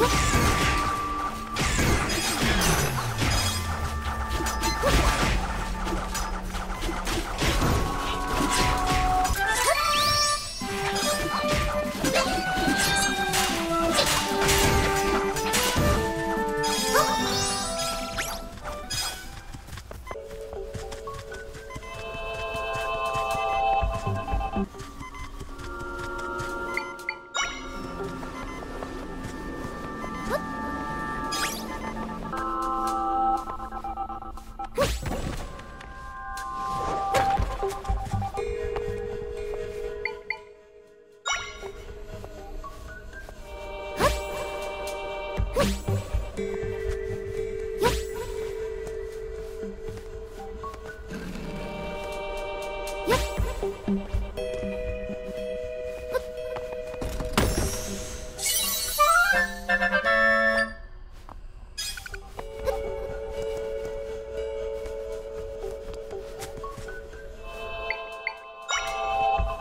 Whoops.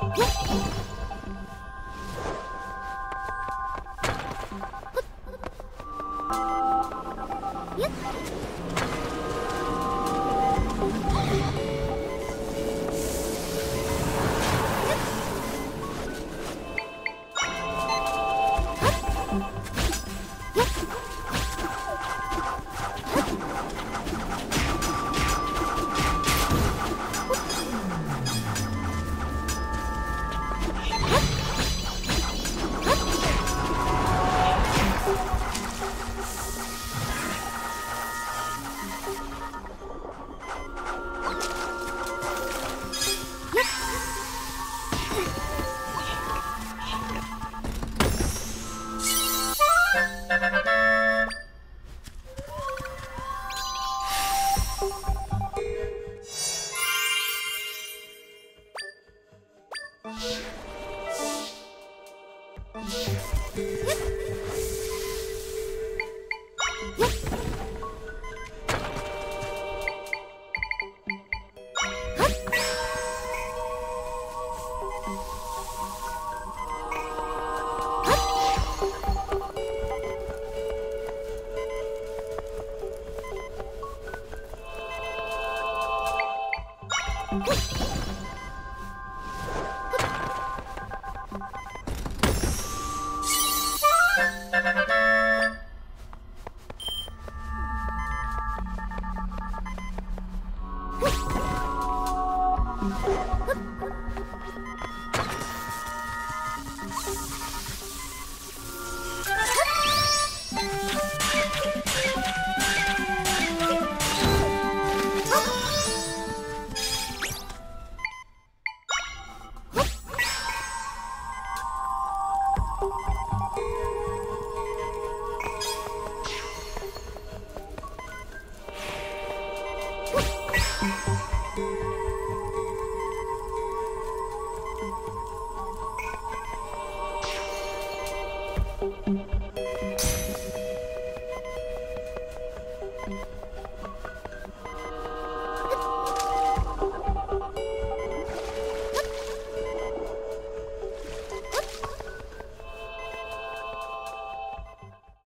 Uh -huh. Música you.